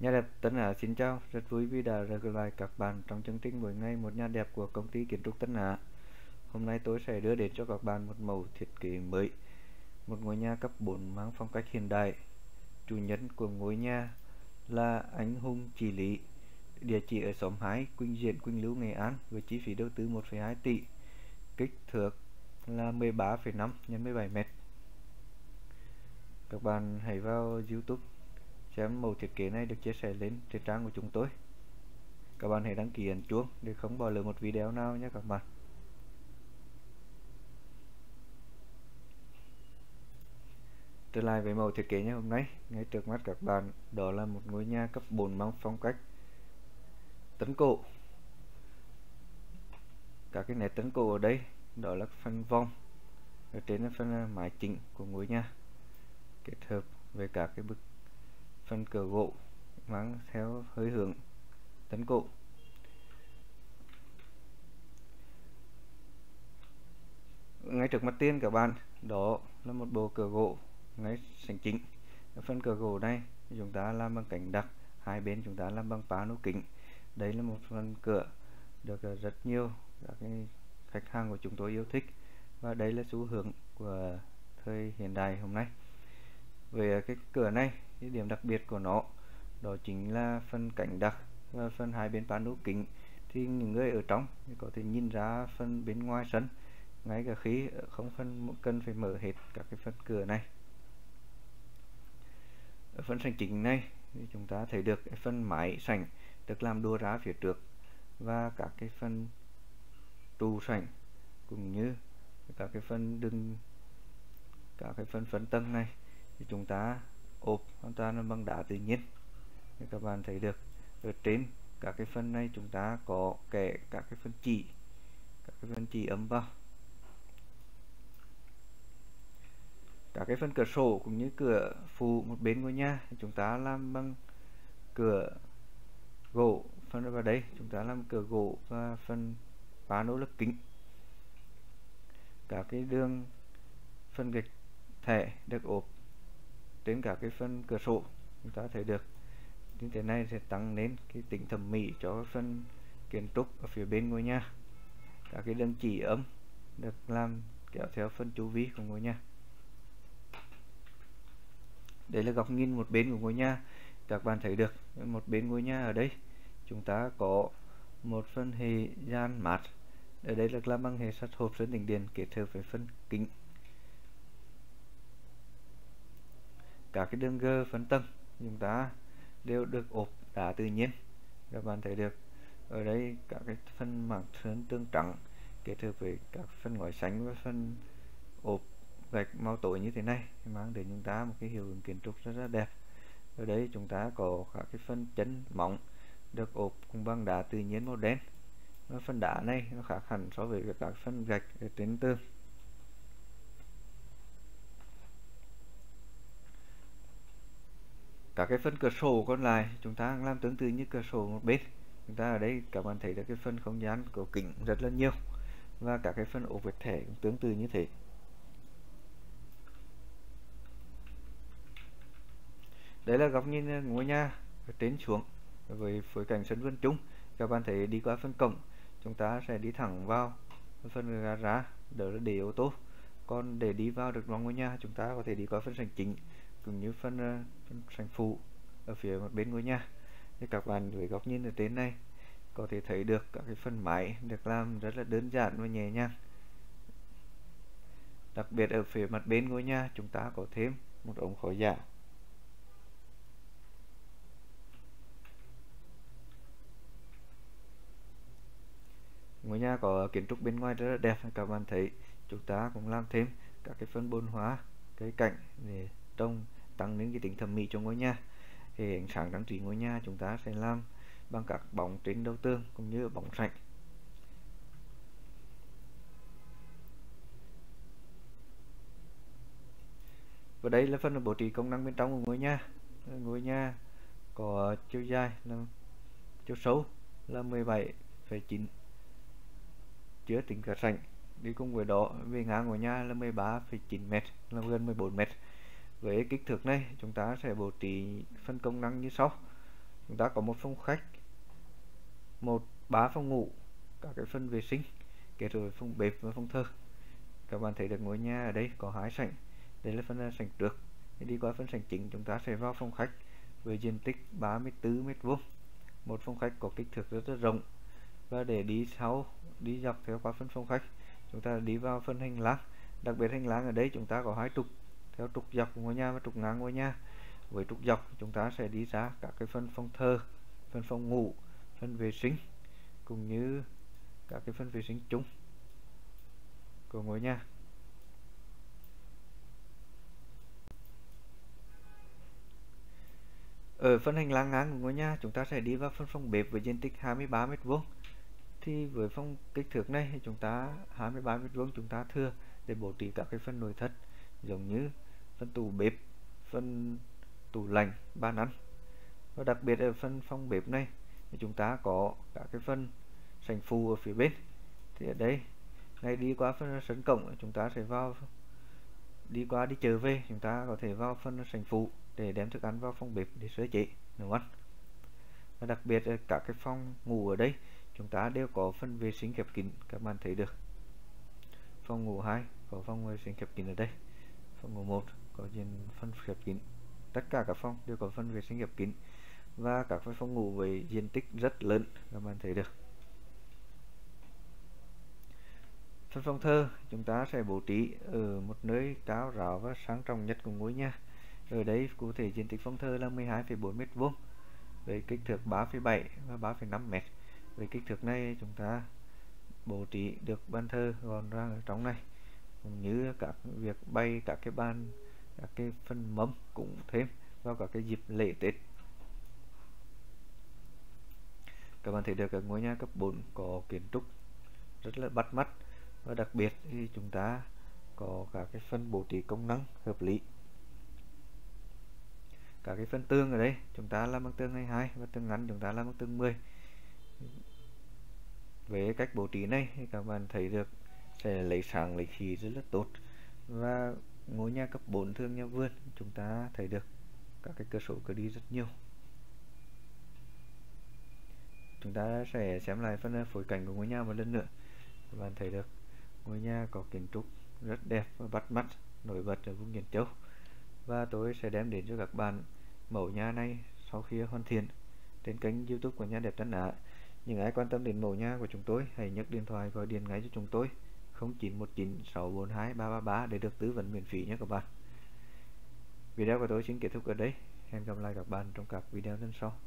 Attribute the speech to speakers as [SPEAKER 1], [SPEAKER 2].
[SPEAKER 1] Nhà đẹp Tân Á xin chào, rất vui vì đã gặp lại các bạn trong chương trình mỗi ngày một nhà đẹp của công ty kiến trúc Tân Á. Hôm nay tôi sẽ đưa đến cho các bạn một mẫu thiết kế mới, một ngôi nhà cấp 4 mang phong cách hiện đại. Chủ nhân của ngôi nhà là anh Hùng Chỉ Lý, địa chỉ ở xóm 2, Quỳnh diện Quỳnh Lưu, Nghệ An với chi phí đầu tư 1,2 tỷ, kích thước là 13,5 x 17 m. Các bạn hãy vào YouTube xem mẫu thiết kế này được chia sẻ lên trên trang của chúng tôi. Các bạn hãy đăng ký ấn chuông để không bỏ lỡ một video nào nhé các bạn. Trở lại với mẫu thiết kế ngày hôm nay. Ngay trước mắt các bạn, đó là một ngôi nhà cấp 4 mang phong cách tấn cổ. Các cái nét tấn cổ ở đây, đó là phần vong ở trên là phần mái chính của ngôi nhà, kết hợp với các cái bức phần cửa gỗ mang theo hơi hướng tấn cổ ngay trước mặt tiên, các bạn, đó là một bộ cửa gỗ ngay sảnh chính. Phần cửa gỗ này, chúng ta làm bằng cảnh đặc hai bên chúng ta làm bằng phá kính. Đây là một phần cửa được ờ, rất nhiều các khách hàng của chúng tôi yêu thích và đây là xu hướng của thời hiện đại hôm nay. Về cái cửa này cái điểm đặc biệt của nó, đó chính là phần cảnh đặc và phần hai bên pano kính. Thì những người ở trong có thể nhìn ra phần bên ngoài sân, ngay cả khi không phân cần phải mở hết các cái phần cửa này. Ở phần sảnh chính này thì chúng ta thấy được cái phần mái sảnh được làm đua ra phía trước và các cái phần trụ sảnh cũng như các cái phần đường, các cái phần phân tầng này thì chúng ta ốp hoàn toàn là bằng đá tự nhiên. Như các bạn thấy được, ở trên các cái phần này chúng ta có kẻ các cái phần chỉ, các cái phần chỉ ấm vào. Các cái phần cửa sổ cũng như cửa phụ một bên ngôi nhà chúng ta làm bằng cửa gỗ. Phần vào đây, chúng ta làm cửa gỗ và phần phá nỗ lực kính. Các cái đường phân gạch thẻ được ốp trên cả cái phần cửa sổ, chúng ta thấy được. Như thế này sẽ tăng lên cái tính thẩm mỹ cho phần kiến trúc ở phía bên ngôi nhà. Các cái đường chỉ ấm được làm kéo theo phần chu vi của ngôi nhà. Đây là góc nhìn một bên của ngôi nhà. Các bạn thấy được, một bên ngôi nhà ở đây, chúng ta có một phần hệ gian mát. Ở đây là làm bằng hệ sắt hộp sơn tĩnh điện kết hợp với phần kính. Các cái đường gơ phân tầng chúng ta đều được ốp đá tự nhiên. Các bạn thấy được, ở đây các cái phân mảng sơn tương trắng kết hợp với các phân ngói xanh và phân ốp gạch màu tối như thế này mang đến chúng ta một cái hiệu ứng kiến trúc rất là đẹp. Ở đây chúng ta có các cái phân chân mỏng được ốp cùng bằng đá tự nhiên màu đen. Và phần đá này nó khác hẳn so với các phân gạch ở trên tường. Các cái phân cửa sổ còn lại, chúng ta làm tương tự như cửa sổ một bên. Chúng ta ở đây, các bạn thấy được cái phân không gian của kính rất là nhiều. Và các cái phân ổ vật thể cũng tương tự như thế. Đấy là góc nhìn ngôi nhà trên xuống, với phối cảnh sân vườn chung. Các bạn thấy đi qua phân cổng, chúng ta sẽ đi thẳng vào phân gara đỡ để ô tô. Còn để đi vào được vào ngôi nhà, chúng ta có thể đi qua phân sảnh chính cũng như phần, uh, ờ, phần sảnh phụ ở phía một bên ngôi nhà. Thì các bạn với góc nhìn ở trên này có thể thấy được các cái phần máy được làm rất là đơn giản và nhẹ nhàng. Đặc biệt ở phía mặt bên ngôi nhà chúng ta có thêm một ống khói giả. Ngôi nhà có kiến trúc bên ngoài rất là đẹp các bạn thấy chúng ta cũng làm thêm các cái phân bồn hóa cây cảnh để trông tăng lên cái tính thẩm mỹ cho ngôi nhà. Thì ánh sáng trang trí ngôi nhà chúng ta sẽ làm bằng các bóng trên đầu tường cũng như bóng sạch và đây là phần bố trí công năng bên trong của ngôi nhà. Ngôi nhà có chiều dài là chiều sâu là 17,9 chứa tính cả sảnh đi cùng với đó về ngang ngôi nhà là 13,9 m là gần 14 m với kích thước này, chúng ta sẽ bố trí phân công năng như sau. Chúng ta có một phòng khách, một, ba phòng ngủ, các cái phân vệ sinh, kết hợp với phòng bếp và phòng thờ. Các bạn thấy được ngôi nhà ở đây có hai sảnh. Đây là phần à, sảnh trước. Đi qua phần sảnh chính, chúng ta sẽ vào phòng khách với diện tích 34 mét vuông. Một phòng khách có kích thước rất là rộng. Và để đi sau, đi dọc theo qua phần phòng khách, chúng ta đi vào phần hành lang. Đặc biệt hành lang ở đây, chúng ta có hai trục theo trục dọc của ngôi nhà và trục ngang ngôi nhà. Với trục dọc, chúng ta sẽ đi ra các cái phân phòng thờ phân phòng ngủ phân vệ sinh, cũng như các cái phân vệ sinh chung của ngôi nhà. Ở phân hành lang ngang của ngôi nhà, chúng ta sẽ đi vào phân phòng bếp với diện tích 23 mét vuông. Thì với phong kích thước này chúng ta 23 mét vuông chúng ta thừa để bố trí các cái phân nội thất, giống như phần tủ bếp phần tủ lạnh bàn ăn và đặc biệt ở phần phòng bếp này, thì chúng ta có các cái phần sảnh phụ ở phía bên. Thì ở đây, ngay đi qua phần sân cổng, chúng ta sẽ vào đi qua đi chờ về, chúng ta có thể vào phần sảnh phụ để đem thức ăn vào phòng bếp để sơ chế, nấu ăn. Và đặc biệt các cái phòng ngủ ở đây, chúng ta đều có phần vệ sinh khép kín, các bạn thấy được. Phòng ngủ 2 có phòng vệ sinh khép kín ở đây. Phòng ngủ 1 có diện phân khép kín. Tất cả các phòng đều có phân vệ sinh khép kín và các phòng ngủ với diện tích rất lớn các bạn thấy được. Phần phòng thờ chúng ta sẽ bố trí ở một nơi cao ráo và sáng trọng nhất của ngôi nhà. Ở đây cụ thể diện tích phòng thờ là 12,4 mét vuông với kích thước 3,7 và 3,5 mét. Với kích thước này chúng ta bố trí được ban thờ gọn ra ở trong này cũng như các việc bay các cái ban các cái phần mâm cũng thêm vào các cái dịp lễ Tết. Các bạn thấy được các ngôi nhà cấp 4 có kiến trúc rất là bắt mắt và đặc biệt thì chúng ta có các cái phân bố trí công năng hợp lý. Các cái phân tương ở đây, chúng ta làm bằng tương 22 và tương ngắn chúng ta làm bằng tương 10 với cách bố trí này thì các bạn thấy được sẽ lấy sáng lấy khí rất là tốt. Và ngôi nhà cấp 4 thương nhà vườn, chúng ta thấy được các cái cơ sổ cửa đi rất nhiều. Chúng ta sẽ xem lại phần ờ, phối cảnh của ngôi nhà một lần nữa. Các bạn thấy được ngôi nhà có kiến trúc rất đẹp và bắt mắt, nổi bật ở vùng miền Châu. Và tôi sẽ đem đến cho các bạn mẫu nhà này sau khi hoàn thiện. Trên kênh youtube của nhà đẹp Tân Á, những ai quan tâm đến mẫu nhà của chúng tôi hãy nhấc điện thoại gọi điện ngay cho chúng tôi. 0919 642 333 để được tư vấn miễn phí nhé các bạn. Video của tôi xin kết thúc ở đây. Hẹn gặp lại các bạn trong các video lần sau.